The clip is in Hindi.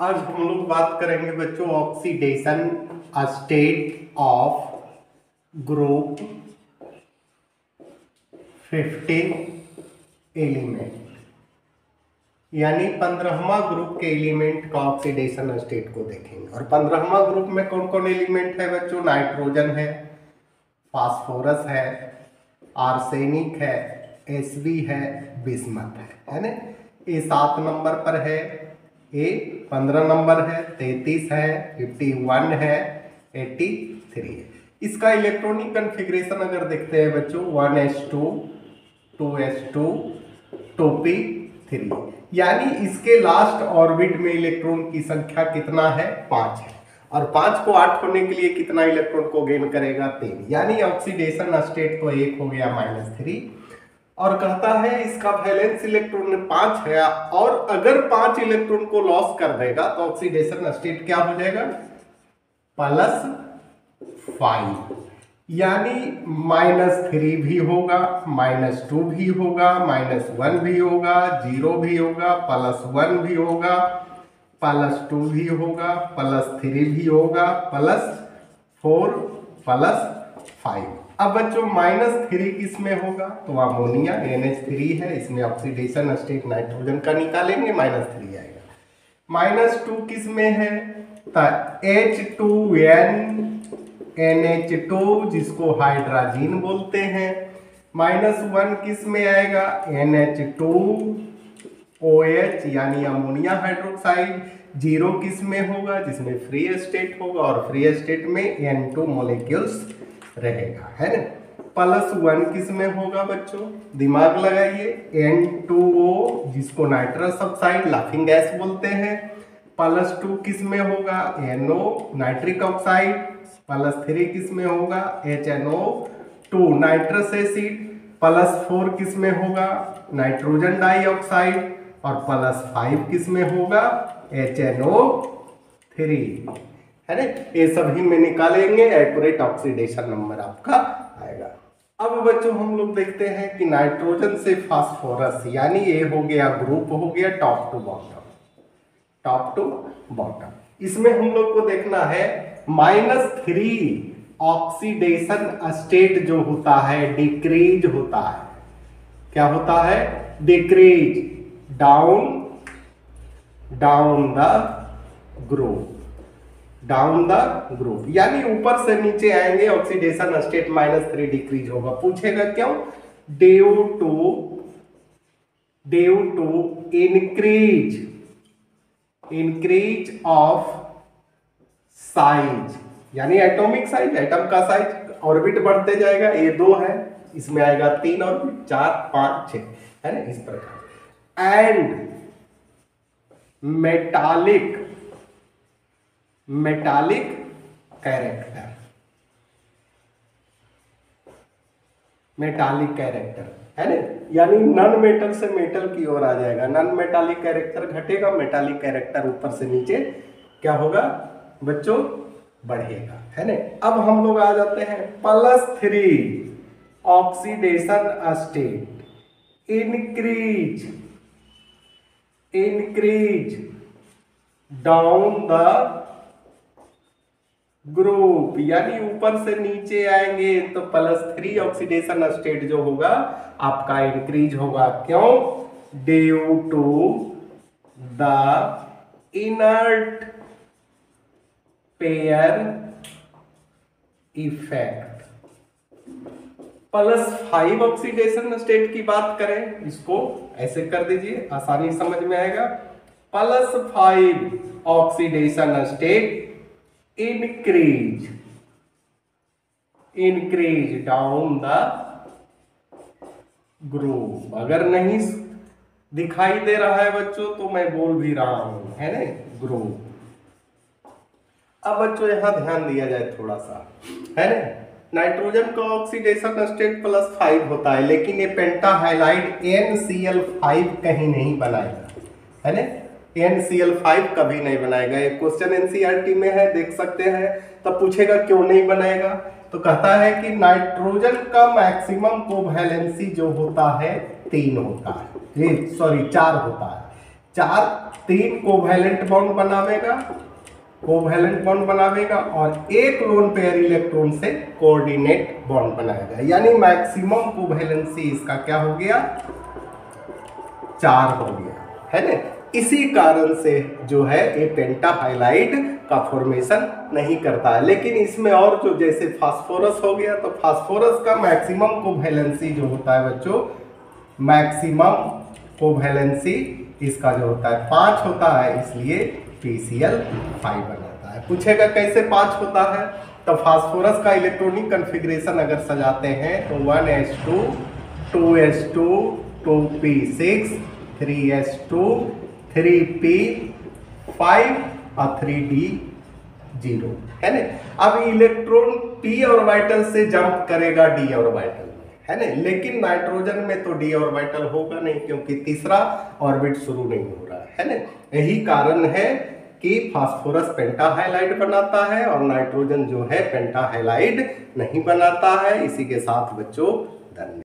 आज हम लोग बात करेंगे बच्चों oxidation state of group fifteen element यानी पंद्रहवा ग्रुप के एलिमेंट का ऑक्सीडेशन स्टेट को देखेंगे। और पंद्रहवा ग्रुप में कौन कौन एलिमेंट है बच्चों? नाइट्रोजन है फास्फोरस है आर्सेनिक है एसबी है बिस्मत है। है ना? ये सात नंबर पर है ए पंद्रह नंबर है, तैतीस है फिफ्टी वन है एट्टी थ्री है। इसका इलेक्ट्रॉनिक कन्फिग्रेशन अगर देखते हैं बच्चों one s two two s two two p three यानी इसके लास्ट ऑर्बिट में इलेक्ट्रॉन की संख्या कितना है? पाँच है। और पाँच को आठ होने के लिए कितना इलेक्ट्रॉन को गेन करेगा? तीन। यानी ऑक्सीडेशन स्टेट तो एक हो गया माइनस थ्री और कहता है, इसका वैलेंस इलेक्ट्रॉन में पाँच है, और अगर पाँच इलेक्ट्रॉन को लॉस कर देगा तो ऑक्सीडेशन स्टेट क्या हो जाएगा? प्लस फाइव यानी माइनस थ्री भी होगा माइनस टू भी होगा माइनस वन भी होगा ज़ीरो भी होगा प्लस वन भी होगा प्लस टू भी होगा प्लस थ्री भी होगा प्लस फोर प्लस फाइव अब बच्चों माइनस थ्री किसमें होगा? तो अमोनिया एन एच थ्री है, इसमें ऑक्सीडेशन स्टेट नाइट्रोजन का निकालेंगे माइनस थ्री आएगा। माइनस टू किसमें है H two N N H two जिसको हाइड्राजीन बोलते हैं। माइनस वन किसमें आएगा? N H two O H यानी अमोनिया हाइड्रोक्साइड ज़ीरो किसमें होगा? जिसमें फ्री स्टेट होगा, और फ्री स्टेट में एन टू मोलिक्यूल्स रहेगा, है ना? प्लस वन किसमें होगा बच्चों? दिमाग लगाइए। एन टू ओ जिसको नाइट्रस ऑक्साइड लाफिंग गैस बोलते हैं। प्लस टू किसमें होगा? NO nitric oxide plus three किसमें होगा? H N O two nitrous acid plus four किसमें होगा? नाइट्रोजन डाइऑक्साइड और प्लस फाइव किसमें होगा? एच एन ओ थ्री है ना? ये सभी में निकालेंगे एक्यूरेट ऑक्सीडेशन नंबर आपका आएगा। अब बच्चों हम लोग देखते हैं कि नाइट्रोजन से फास्फोरस यानी ये हो गया ग्रुप हो गया top to bottom top to bottom इसमें हम लोग को देखना है माइनस थ्री ऑक्सीडेशन स्टेट जो होता है डिक्रीज होता है। क्या होता है? Decrease down down the group down the group यानी ऊपर से नीचे आएँगे oxidation state minus three decrease होगा। पूछेगा क्यों? Due to due to increase increase of size यानी एटॉमिक साइज़ एटम का साइज़ ऑर्बिट बढ़ते जाएगा। ये दो है, इसमें आएगा तीन ऑर्बिट चार, पाँच छ है ना? इस प्रकार। And metallic metallic character metallic character है ना? यानी नॉन मेटल से मेटल की ओर आ जाएगा। नॉन मेटालिक कैरेक्टर घटेगा मेटालिक कैरेक्टर ऊपर से नीचे क्या होगा? बच्चों, बढ़ेगा। है ना? अब हम लोग आ जाते हैं plus three oxidation state increase increase down the group, यानी ऊपर से नीचे आएँगे तो प्लस थ्री ऑक्सीडेशन स्टेट जो होगा, आपका इंक्रीज होगा। क्यों? Due to the inert pair effect plus five oxidation state की बात करें, इसको ऐसे कर दीजिए, आसानी समझ में आएगा। Plus five oxidation state increase. Increase down the group अगर नहीं दिखाई दे रहा है बच्चों तो मैं बोल भी रहा हूँ, है ना? ग्रुप अब बच्चों, यहाँ ध्यान दिया जाए थोड़ा सा है ना? नाइट्रोजन का ऑक्सीडेशन स्टेट प्लस फाइव होता है, लेकिन ये penta halide N C L five कहीं नहीं बनाएगा, है ना? एन सी एल फाइव कभी नहीं बनाएगा। ये क्वेश्चन एनसीईआरटी में है, देख सकते हैं। तब पूछेगा, क्यों नहीं बनाएगा? तो कहता है कि नाइट्रोजन का मैक्सिमम कोवैलेंसी जो होता है, तीन होता है। सॉरी चार होता है। चार, तीन कोवैलेंट बॉन्ड बनावेगा, कोवैलेंट बॉन्ड बनावेगा और एक लोन पेयर इलेक्ट्रॉन से कोऑर्डिनेट बॉन्ड बनाएगा। यानी मैक्सिमम कोवैलेंसी इसका क्या हो गया? चार हो गया। है ना? इसी कारण से जो है ये पेंटाहाइलाइड का फॉर्मेशन नहीं करता है। लेकिन इसमें और जो जैसे फास्फोरस हो गया तो फास्फोरस का मैक्सिमम कोवैलेंसी जो होता है बच्चों, मैक्सिमम कोवैलेंसी इसका जो होता है, पाँच होता है, इसलिए पीसीएल फाइव बनाता है। पूछेगा कैसे पाँच होता है? तो फास्फोरस का इलेक्ट्रॉनिक कन्फिग्रेशन अगर सजाते हैं तो one s two two s two two p six three s two three p five और थ्री डी ज़ीरो है ना? अब इलेक्ट्रॉन पी ऑर्बिटल से जंप करेगा डी ऑर्बिटल है ना? लेकिन नाइट्रोजन में तो डी ऑर्बिटल होगा नहीं, क्योंकि तीसरा ऑर्बिट शुरू नहीं हो रहा। है ना? यही कारण है कि फास्फोरस पेंटाहाइलाइड बनाता है और नाइट्रोजन जो है पेंटाहाइलाइड नहीं बनाता है। इसी के साथ बच्चों, धन्यवाद।